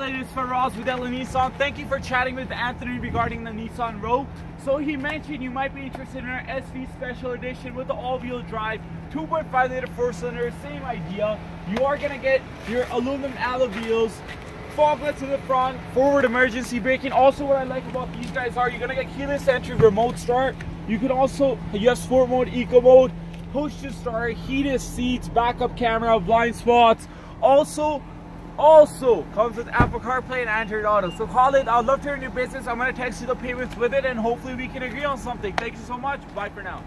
This is Faraz with L.A. Nissan. Thank you for chatting with Anthony regarding the Nissan Rogue. So he mentioned you might be interested in our SV Special Edition with the all-wheel drive, 2.5 liter four-cylinder, same idea. You are gonna get your aluminum alloy wheels, fog lights in the front, forward emergency braking. Also what I like about these guys are you're gonna get keyless entry, remote start. You can also, you have sport mode, eco mode, push to start, heated seats, backup camera, blind spots. Also, also comes with Apple CarPlay and Android Auto. So call it. I'd love to hear your business. I'm going to text you the payments with it and hopefully we can agree on something. Thank you so much. Bye for now.